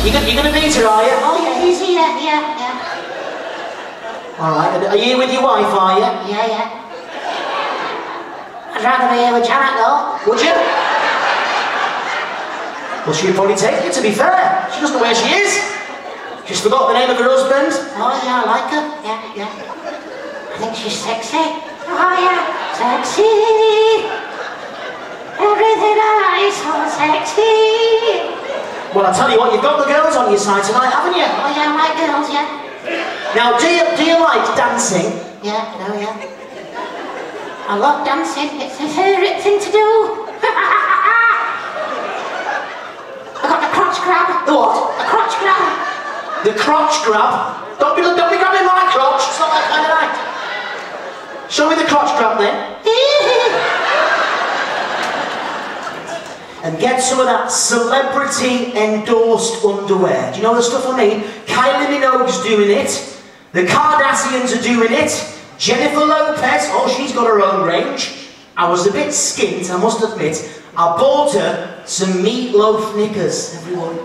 You gonna, you gonna meet her, are you? Oh, yeah, he's here, yeah, yeah. All right. Are you with your wife, are you? Yeah, yeah. I'd rather be here with Janet, though. Would you? Well, she'd probably take you, to be fair. She doesn't know where she is. She's forgot the name of her husband. Oh, yeah, I like her. Yeah, yeah. I think she's sexy. Oh, yeah, sexy. Everything I so sexy. Well, I tell you what, you've got the girls on your side tonight, haven't you? Oh, yeah, I like girls, yeah. Now, do you, do you like dancing? Yeah, no, yeah. I love dancing. It's my favourite thing to do. I got the crotch grab. The what? The crotch grab. The crotch grab? Don't be, don't be grabbing my crotch. It's not that kind of night. Show me the crotch grab then. And get some of that celebrity endorsed underwear. Do you know the stuff I mean? Kylie Minogue's doing it. The Kardashians are doing it. Jennifer Lopez, oh, she's got her own range. I was a bit skint, I must admit. I bought her some Meat Loaf knickers, everyone.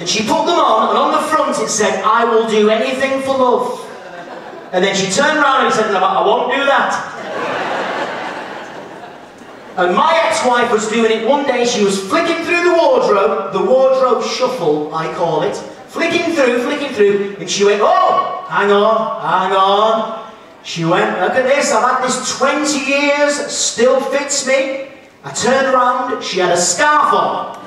And she put them on, and on the front it said, I will do anything for love. And then she turned around and said, no, I won't do that. And my ex-wife was doing it one day, she was flicking through the wardrobe, the wardrobe shuffle, I call it. Flicking through, flicking through, and she went, oh, hang on, hang on. She went, look at this, I've had this 20 years, still fits me. I turned around, she had a scarf on.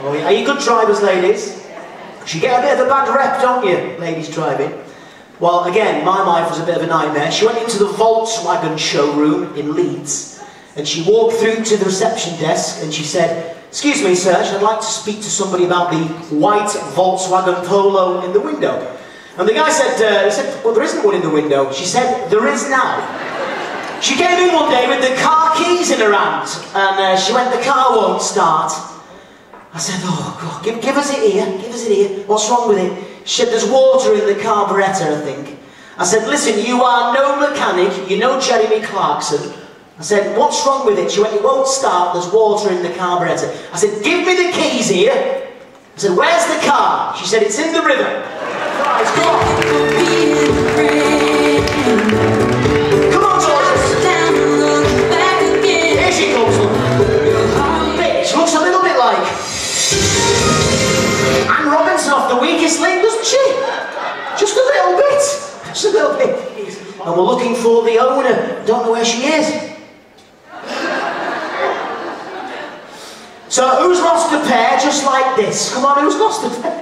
oh, yeah. Are you good drivers, ladies? You get a bit of a bad rep, don't you, ladies driving? Well, again, my wife was a bit of a nightmare. She went into the Volkswagen showroom in Leeds and she walked through to the reception desk and she said, Excuse me, sir, I'd like to speak to somebody about the white Volkswagen Polo in the window. And the guy said, uh, he said, well, there isn't one in the window. She said, there is now. She came in one day with the car keys in her hand and uh, she went, the car won't start. I said, oh, God, give, give us it here, give us it here. What's wrong with it? She said, there's water in the carburettor, I think. I said, listen, you are no mechanic, you know Jeremy Clarkson. I said, what's wrong with it? She went, it won't start, there's water in the carburettor. I said, give me the keys here. I said, where's the car? She said, it's in the river. Right, come on. And we're looking for the owner. Don't know where she is. So who's lost a pair just like this? Come on, who's lost a pair?